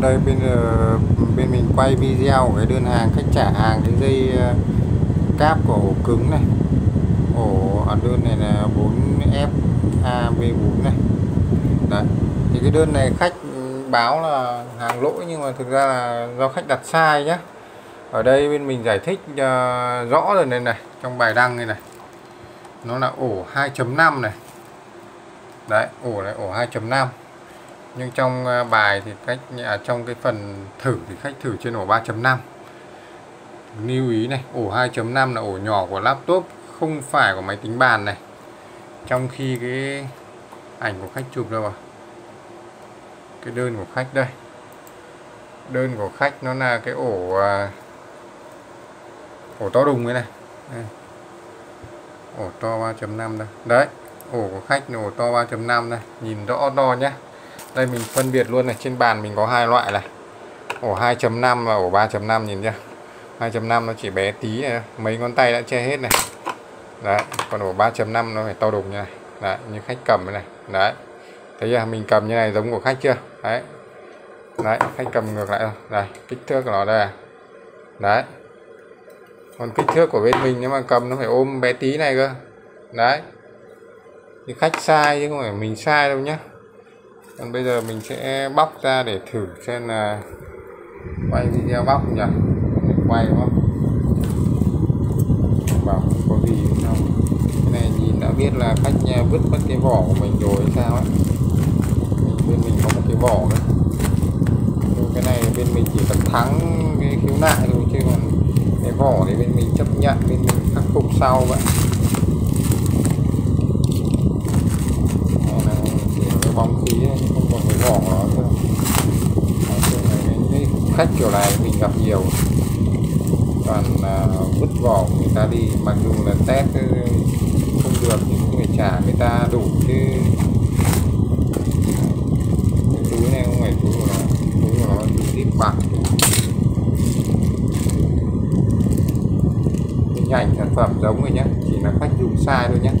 đây bên giờ bên mình quay video của cái đơn hàng khách trả hàng cái dây ờ, cáp của ổ cứng này. Ổ ở đơn này là 4F AB4 này. Đấy thì cái đơn này khách báo là hàng lỗi nhưng mà thực ra là do khách đặt sai nhá. Ở đây bên mình giải thích uh, rõ rồi này này trong bài đăng này này. Nó là ổ 2.5 này. Đấy ổ này ổ 2.5 nhưng trong à, bài thì cách à, trong cái phần thử thì khách thử trên ổ 3.5 lưu ý này ổ 2.5 là ổ nhỏ của laptop không phải của máy tính bàn này. Trong khi cái ảnh của khách chụp đâu à cái đơn của khách đây. Đơn của khách nó là cái ổ à, ổ to đùng ấy này. Đây. ổ to 3.5 đây. Đấy ổ của khách là ổ to 3.5 đây nhìn rõ to nhé đây, mình phân biệt luôn này. Trên bàn mình có hai loại này. Ổ 2.5 và ổ 3.5 nhìn chưa? 2.5 nó chỉ bé tí này. Mấy ngón tay đã che hết này. Đấy, còn ổ 3.5 nó phải to đùng như này. Đấy, như khách cầm này đấy. Thấy chưa? Mình cầm như này giống của khách chưa? Đấy. Đấy, khách cầm ngược lại rồi đây, kích thước của nó đây đấy. Còn kích thước của bên mình, nếu mà cầm nó phải ôm bé tí này cơ. Đấy. Thì khách sai chứ không phải mình sai đâu nhá còn bây giờ mình sẽ bóc ra để thử xem là quay video bóc nhỉ? Để quay không bảo có gì không cái này nhìn đã biết là khách nhà vứt mất cái vỏ của mình rồi sao ấy. Mình, bên mình có một cái vỏ đấy nhưng cái này bên mình chỉ cần thắng cái khiếu nại thôi chứ còn cái vỏ thì bên mình chấp nhận bên mình khắc phục sau vậy cái bóng khí không còn cái vỏ nó thôi khách kiểu này mình gặp nhiều. Toàn là vứt vỏ người ta đi, mặc dù là test không được thì cũng phải trả người ta đủ chứ. Cái túi này không phải túi của nó, túi của nó túi tiếp bạc. Hình ảnh sản phẩm giống rồi nhé chỉ là khách dùng sai thôi nhé